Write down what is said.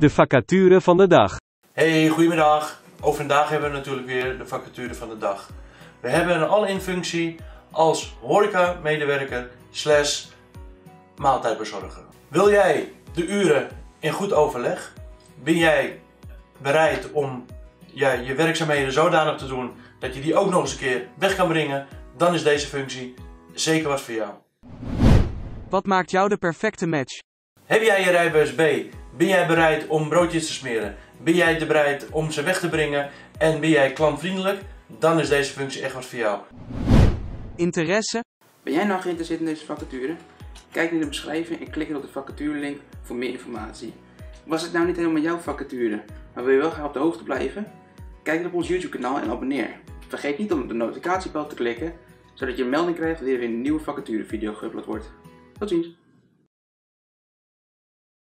De vacature van de dag. Hey, goedemiddag. Ook vandaag hebben we natuurlijk weer de vacature van de dag. We hebben een all-in functie als horeca-medewerker slash maaltijdbezorger. Wil jij de uren in goed overleg? Ben jij bereid om ja, je werkzaamheden zodanig te doen dat je die ook nog eens een keer weg kan brengen? Dan is deze functie zeker wat voor jou. Wat maakt jou de perfecte match? Heb jij je rijbewijs B? Ben jij bereid om broodjes te smeren? Ben jij bereid om ze weg te brengen? En ben jij klantvriendelijk? Dan is deze functie echt wat voor jou. Interesse? Ben jij nou geïnteresseerd in deze vacature? Kijk in de beschrijving en klik op de vacaturelink voor meer informatie. Was het nou niet helemaal jouw vacature, maar wil je wel graag op de hoogte blijven? Kijk dan op ons YouTube kanaal en abonneer. Vergeet niet om op de notificatiebel te klikken, zodat je een melding krijgt wanneer er weer een nieuwe vacature video geüpload wordt. Tot ziens!